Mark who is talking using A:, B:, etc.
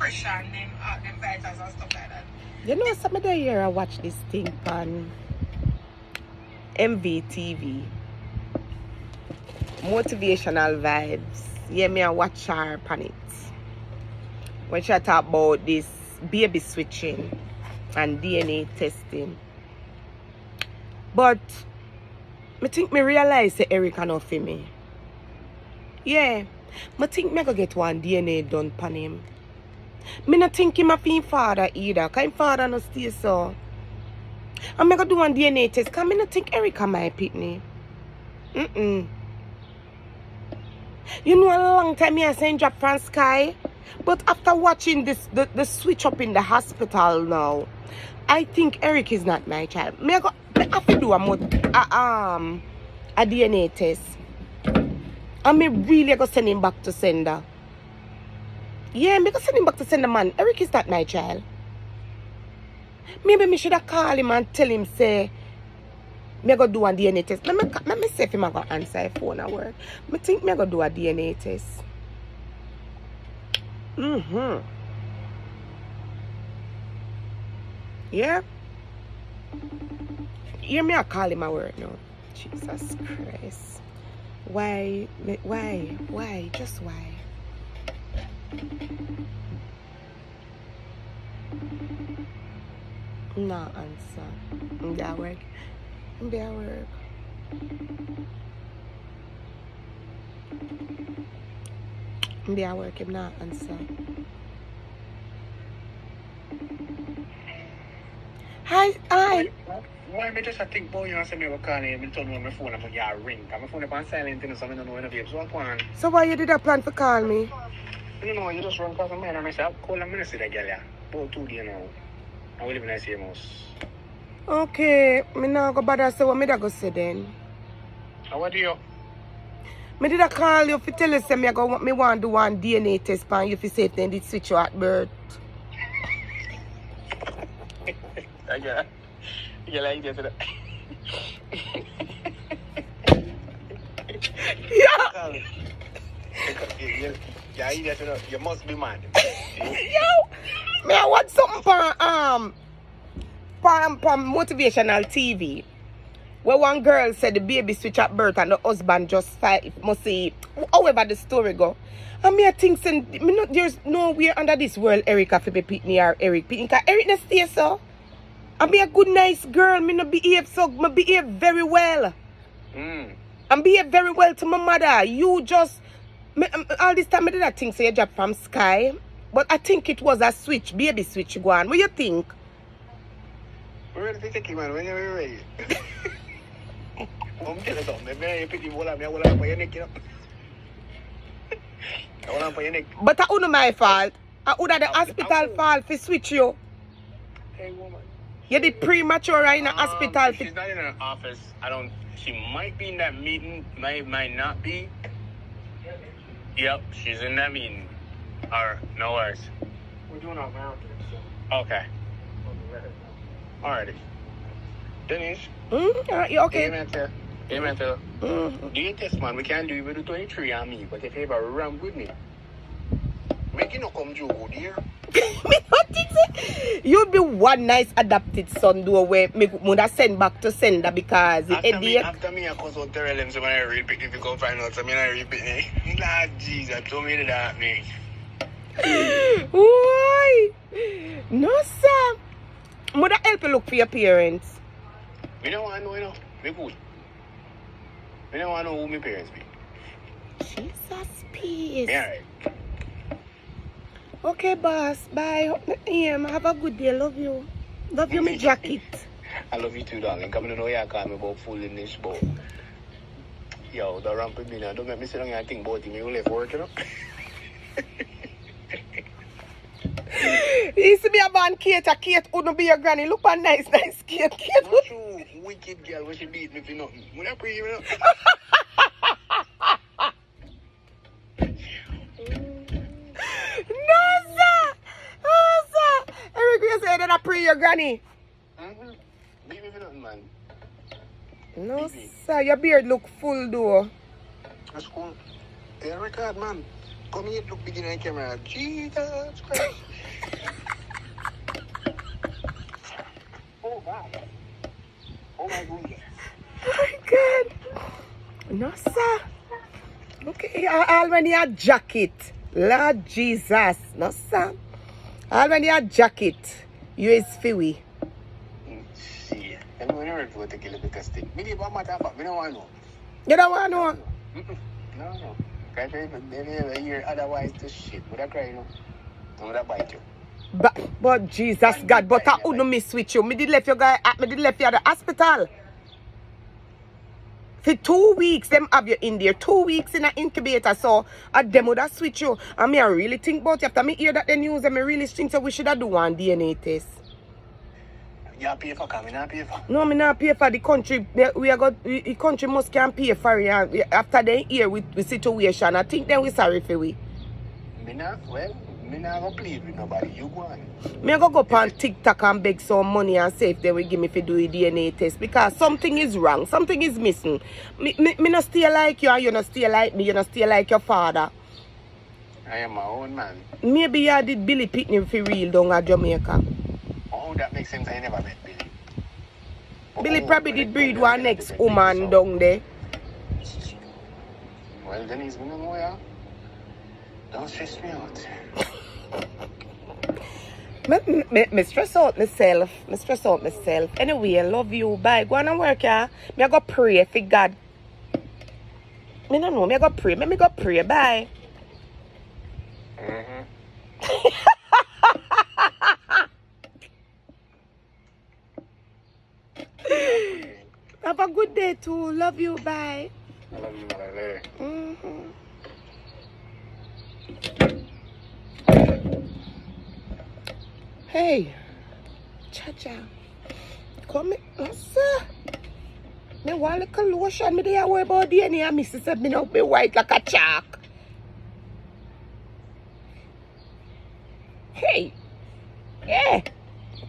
A: them, uh, them and stuff like that.
B: You know, some of the year I watch this thing on MVTV. Motivational vibes. Yeah, me I watch her on it. When she talk about this baby switching and DNA testing. But I think me realize that Eric not me. Yeah. I think me go get one DNA done pan him. Me not think him a fin father either. Cause him father no stay so. I'm gonna do one DNA test. Cause me not think Erica my pitney. Mm-mm. You know a long time me I saying drop from sky. But after watching this the, the switch up in the hospital now, I think Eric is not my child. Me I go me have to do a, a um a DNA test. And me really go send him back to sender. Yeah, go send him back to sender man. Eric is not my child. Maybe me should have call him and tell him say me go do a DNA test. Let me, let me see if him a go answer a phone at work. Me think me go do a DNA test. Mm-hmm. Yeah. Hear me I call him at work now. Jesus Christ. Why? Why? Why? Just why? No answer. That work. That work. That work. Him not answer. Hi, hi.
C: Why me just I think boy you say me on it, me turn on my phone and yeah ring. My phone is on silent so I don't know when the babes walk on.
B: So why you did that plan for call me?
C: You know, you just run past a man and I say, call a see that girl yeah. About two days now. I will live in the same house.
B: Okay, me now go bother say what me da go say then.
C: How do you?
B: Me did I call you to tell you say me I go me want do one DNA test pan you fi say if they did switch you at birth.
C: Get You like that?
B: Yeah.
C: Yeah, you must be mad.
B: Yo, me I watch something for um, for, um, for motivational TV. Where one girl said the baby switch at birth and the husband just fight must say however the story go. And me I think say, me no, there's nowhere under this world Erica fi be Pitney or Eric Pitney. Cause Eric no stay so. I be a good nice girl. Me no behave so me behave very well.
C: Mm.
B: and behave very well to my mother. You just me, um, all this time I did not think say you drop from sky, but I think it was a switch, baby switch go on. What you think?
C: We're ready to take you, man. When you're ready. I'm telling you something. Man, you pick you, hold on, me, hold for your neck, you know. Hold on for your neck.
B: But I not my fault. I would have the hospital fault for switch you.
C: Hey, woman.
B: You did premature in the
C: Um,
B: hospital.
C: She's not in her office. I don't. She might be in that meeting. Might might not be. Yep, she's in that meeting. Or no worries.
A: We're doing our mountains.
C: Okay. Alrighty. Denise.
B: Mm, you okay?
C: man, tell. Hey, man, tell.
B: Mm.
C: Do your test, man. We can't do it with the 23andMe. But if you ever run with me, make no come to
B: me not think say you'd be one nice adopted son do where me have send back to sender because
C: After me, after me, I cause out Terrell them, so when I read it, if you go find out, so me I read it. Lord Jesus, told me that me.
B: Why? No, sir. Mother help you look for your parents.
C: Me don't want to know, you know. Me good. Me don't want to know who my parents be.
B: Jesus, peace.
C: Me alright.
B: Okay, boss. Bye. Yeah, have a good day. Love you. Love you, my jacket.
C: I love you too, darling. Come to know you call me about foolishness, but... Yo, the ramp with me now. Don't make me sit down here and think about it. Me only left work, you know.
B: You see me a born Kate, a Kate wouldn't be your granny. Look at nice, nice Kate. Kate
C: Not you, wicked girl, when she beat me for nothing. When I pray, you know.
B: did I pray your granny?
C: Mm -hmm. Beat me nothing, man.
B: No, sir. Your beard look full, though.
C: That's cool. Hey, record, man. Come here, look begin the camera. Jesus Christ. oh, God. Oh, my goodness. Oh, my God.
B: No, sir. Look at your already jacket. Lord Jesus. No, sir. Already jacket. You is Fiwi.
C: See, I know never go to kill because thing. Me leave a matter of fact, me don't want to know.
B: You don't want to know?
C: No, no. Can't even never hear otherwise the shit. Would I cry, you know? Would I bite you?
B: But, but Jesus God, but I wouldn't miss with you. Me did left you guy at me did left you at the hospital. For two weeks, them have you in there. Two weeks in an incubator. So a would have switch you. I mean, I really think about you. After me hear that the news, and me really think so we should have do one DNA test.
C: You pay for coming, not pay for.
B: No, me not pay for the country. We are got the country must can pay for it. After they hear with the situation, I think then we sorry for we.
C: Me not, well, me not go plead with nobody. You go on.
B: Me I go go on TikTok and beg some money and say if they will give me for do a DNA test because something is wrong, something is missing. Me, me, me not stay like you and you not stay like me, you not stay like your father.
C: I am my own man.
B: Maybe you did Billy Pitney for real down at Jamaica.
C: Oh, that makes sense. I never met Billy. But
B: Billy
C: oh,
B: probably did breed one
C: it-
B: woman
C: so-
B: down there.
C: Well, Denise, me no know ya. Don't stress me out.
B: Me, me, me stress out myself. Me stress out myself. Anyway, I love you. Bye. Go on and work, yeah. Me I go pray for God. Me no know. Me I go pray. Me, me go pray. Bye.
C: Mm-hmm.
B: Have a good day too. Love you. Bye.
C: I love you. Later.
B: Hey, Cha-cha, come here, sir. Me want a lotion. Me dey worry about DNA. And Missy said me now be white like a chalk.